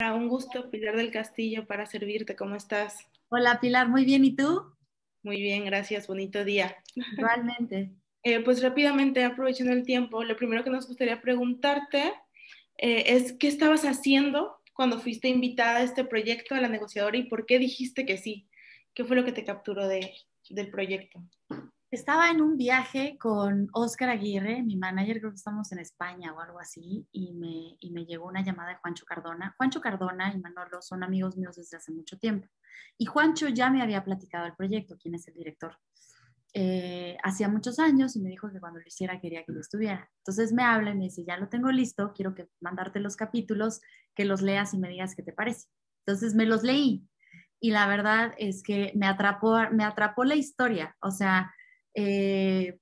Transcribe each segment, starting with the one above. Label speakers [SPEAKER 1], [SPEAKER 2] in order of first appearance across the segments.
[SPEAKER 1] Un gusto, Pilar del Castillo, para servirte. ¿Cómo estás?
[SPEAKER 2] Hola, Pilar, muy bien. ¿Y tú?
[SPEAKER 1] Muy bien, gracias. Bonito día.
[SPEAKER 2] Igualmente.
[SPEAKER 1] Eh, pues rápidamente, aprovechando el tiempo, lo primero que nos gustaría preguntarte eh, es qué estabas haciendo cuando fuiste invitada a este proyecto a la negociadora y por qué dijiste que sí. ¿Qué fue lo que te capturó de, del proyecto?
[SPEAKER 2] Estaba en un viaje con Oscar Aguirre, mi manager, creo que estamos en España o algo así, y me, y me llegó una llamada de Juancho Cardona. Juancho Cardona y Manolo son amigos míos desde hace mucho tiempo. Y Juancho ya me había platicado el proyecto, quién es el director. Eh, hacía muchos años y me dijo que cuando lo hiciera quería que yo estuviera. Entonces me habla y me dice, ya lo tengo listo, quiero que mandarte los capítulos, que los leas y me digas qué te parece. Entonces me los leí y la verdad es que me atrapó, me atrapó la historia. O sea, eh,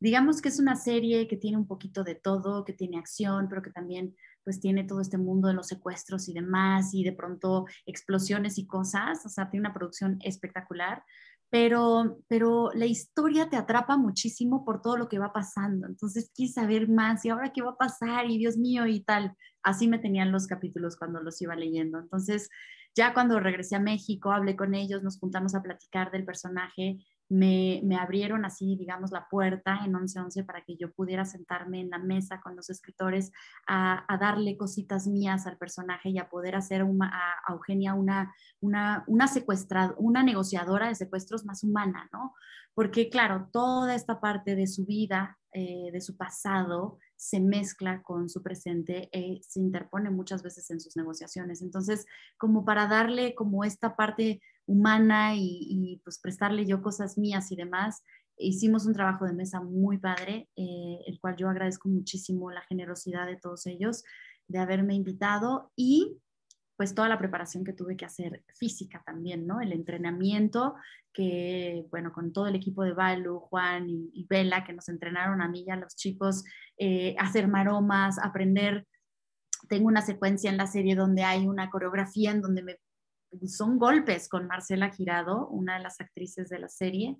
[SPEAKER 2] digamos que es una serie que tiene un poquito de todo, que tiene acción, pero que también pues tiene todo este mundo de los secuestros y demás, y de pronto explosiones y cosas, o sea, tiene una producción espectacular, pero, pero la historia te atrapa muchísimo por todo lo que va pasando, entonces quise saber más, y ahora qué va a pasar, y Dios mío, y tal, así me tenían los capítulos cuando los iba leyendo, entonces ya cuando regresé a México, hablé con ellos, nos juntamos a platicar del personaje, me, abrieron así, digamos, la puerta en 1111 para que yo pudiera sentarme en la mesa con los escritores a, darle cositas mías al personaje y a poder hacer a, Eugenia una, una, una secuestrada, una negociadora de secuestros más humana, ¿no? Porque claro, toda esta parte de su vida, eh, de su pasado, se mezcla con su presente y se interpone muchas veces en sus negociaciones. Entonces, como para darle como esta parte humana y, pues prestarle yo cosas mías y demás. Hicimos un trabajo de mesa muy padre, eh, el cual yo agradezco muchísimo la generosidad de todos ellos de haberme invitado y pues toda la preparación que tuve que hacer física también, ¿no? El entrenamiento que, bueno, con todo el equipo de Balu, Juan y, y Bella, que nos entrenaron a mí y a los chicos, eh, hacer maromas, aprender. Tengo una secuencia en la serie donde hay una coreografía en donde me son golpes con Marcela Girado, una de las actrices de la serie,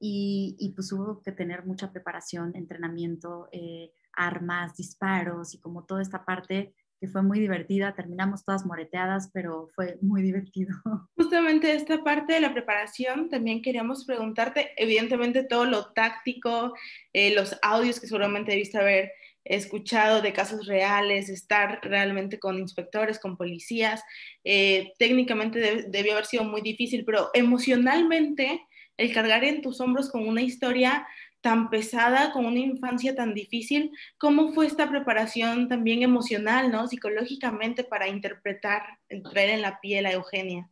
[SPEAKER 2] y, pues hubo que tener mucha preparación, entrenamiento, eh, armas, disparos y como toda esta parte que fue muy divertida. Terminamos todas moreteadas, pero fue muy divertido.
[SPEAKER 1] Justamente esta parte de la preparación, también queríamos preguntarte, evidentemente todo lo táctico, eh, los audios que seguramente debiste haber escuchado de casos reales, estar realmente con inspectores, con policías. Eh, técnicamente debió haber sido muy difícil, pero emocionalmente el cargar en tus hombros con una historia tan pesada, con una infancia tan difícil, ¿cómo fue esta preparación también emocional, ¿no? psicológicamente para interpretar, entrar en la piel a Eugenia?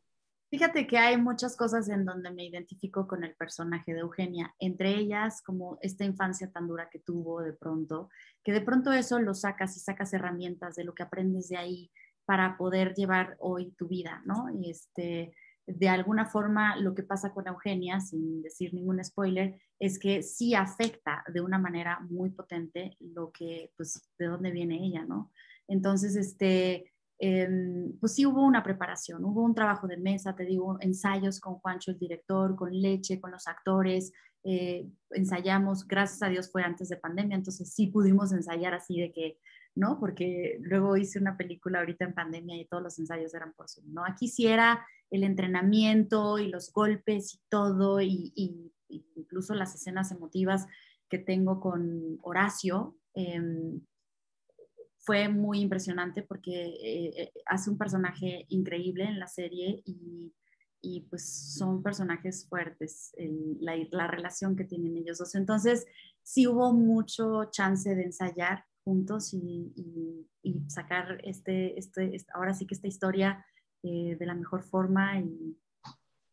[SPEAKER 2] Fíjate que hay muchas cosas en donde me identifico con el personaje de Eugenia, entre ellas como esta infancia tan dura que tuvo de pronto, que de pronto eso lo sacas y sacas herramientas de lo que aprendes de ahí para poder llevar hoy tu vida, ¿no? Y este, de alguna forma lo que pasa con Eugenia, sin decir ningún spoiler, es que sí afecta de una manera muy potente lo que, pues, de dónde viene ella, ¿no? Entonces, este, Em, pues sí hubo una preparación, hubo un trabajo de mesa, te digo, ensayos con Juancho, el director, con Leche, con los actores, eh, ensayamos, gracias a Dios fue antes de pandemia, entonces sí pudimos ensayar así de que, ¿no? Porque luego hice una película ahorita en pandemia y todos los ensayos eran por Zoom, ¿no? Aquí sí era el entrenamiento y los golpes y todo, y, y incluso las escenas emotivas que tengo con Horacio. Eh, fue muy impresionante porque eh, eh, hace un personaje increíble en la serie y, y pues son personajes fuertes, la, la, relación que tienen ellos dos. Entonces, sí hubo mucho chance de ensayar juntos y, y, sacar este, este, ahora sí que esta historia eh, de la mejor forma y,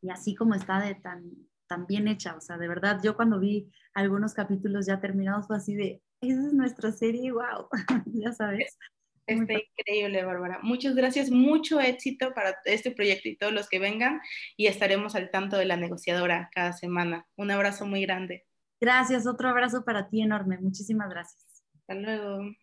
[SPEAKER 2] así como está de tan, tan bien hecha. O sea, de verdad, yo cuando vi algunos capítulos ya terminados fue así de, esa es nuestra serie, wow, ya sabes.
[SPEAKER 1] Está increíble, Bárbara. Muchas gracias, mucho éxito para este proyecto y todos los que vengan y estaremos al tanto de la negociadora cada semana. Un abrazo muy grande.
[SPEAKER 2] Gracias, otro abrazo para ti enorme. Muchísimas gracias.
[SPEAKER 1] Hasta luego.